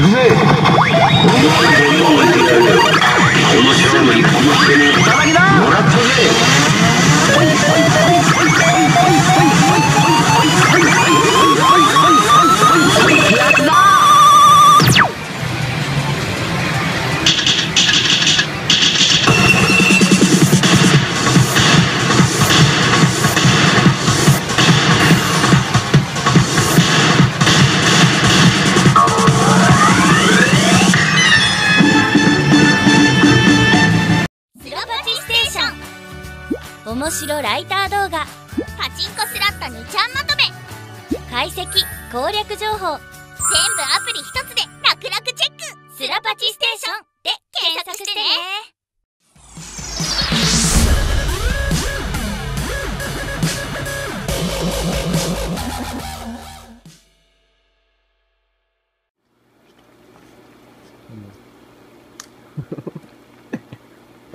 くぜこの勝負にこのして面白ライター動画。パチンコスラット2ちゃんまとめ。解析攻略情報。全部アプリ一つで楽々チェック。スラパチステーションで検索してね。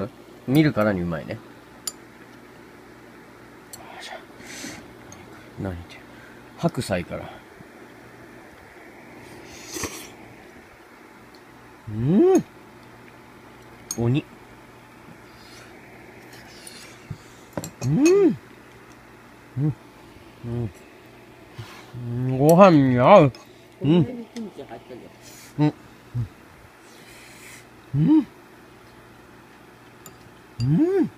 見るからにうまいね。何て白菜から。うん鬼。うんうんうんうんご飯に合う。うん。うん。うん。うん。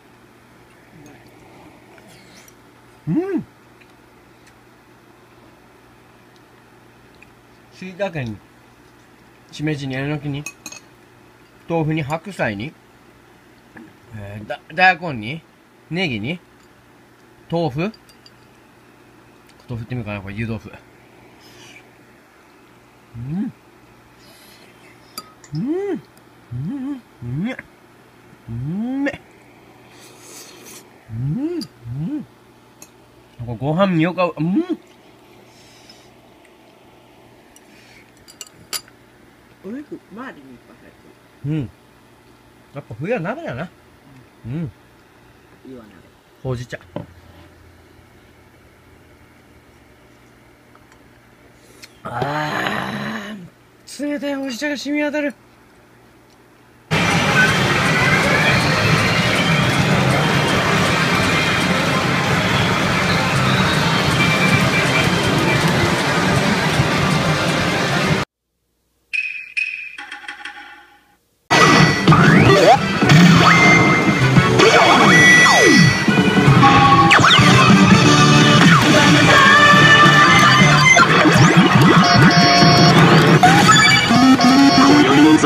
うん。うん。しいたけに、しめじにえのきに、豆腐に白菜に、えー、だ、大根に、ネギに、豆腐豆腐ってみるかなこれ湯豆腐。うん。うん。うん。うん。うん。うんめ。うん。うん。ご飯によか。うん。お肉周りにいっぱい入ってうん。やっぱ冬は鍋だな。うん。る言わないほうじ茶。あー、冷たいほうじ茶が染み渡る。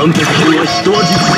今宵の残鉄砲は一味違う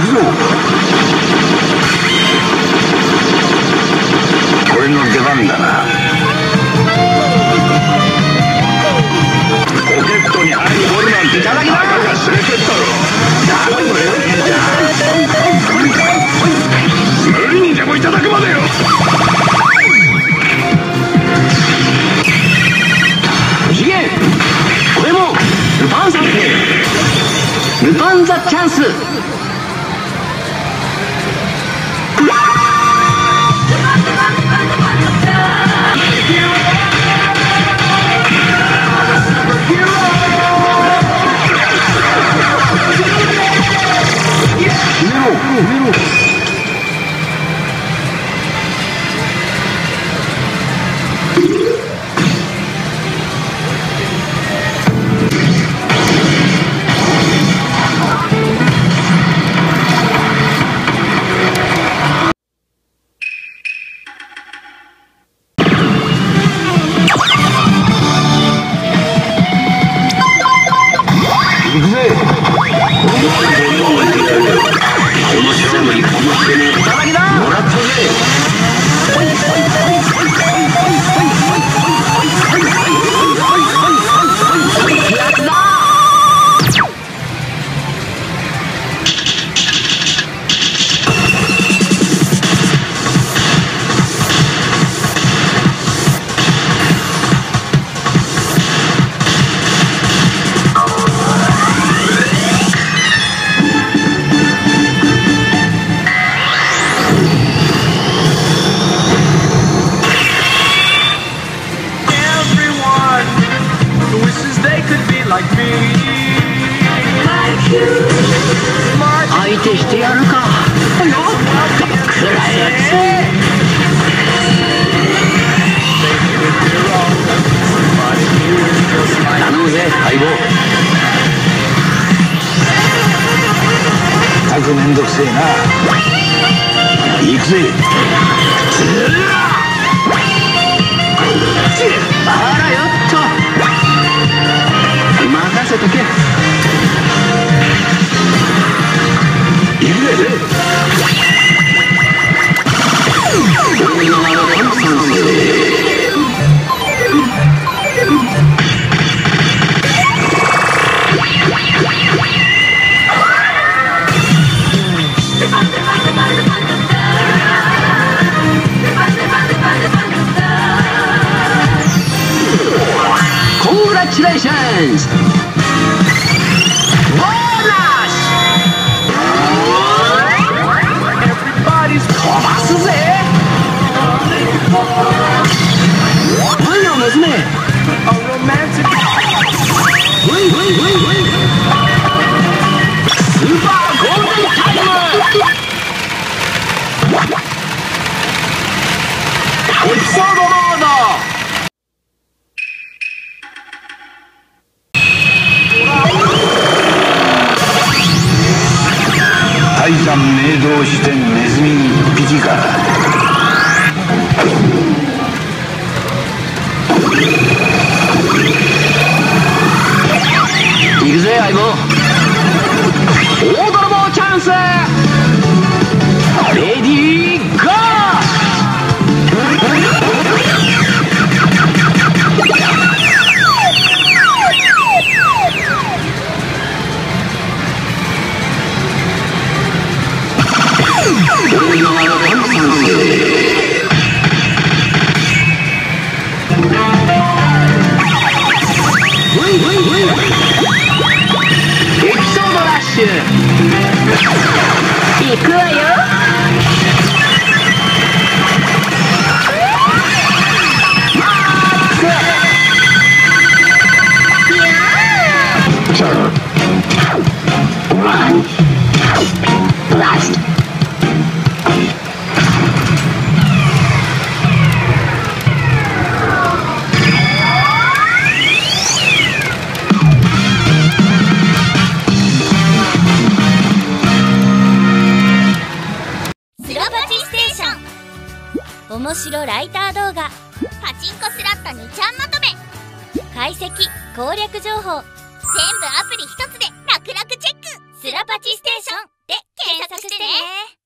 くぞ俺の出番だな。ポケットに入るボールなんていただきだがすれてったろ。だ。よ無理にでもいただくまでよ。相手してやるか。く頼むぜ相棒。たくめんどくせえな行くぜあらよせとけ。行くぜコングラチュレーション面白ライター動画。パチンコスラッタ2ちゃんまとめ。解析攻略情報。全部アプリ一つで楽々チェック。スラパチステーションで検索してね。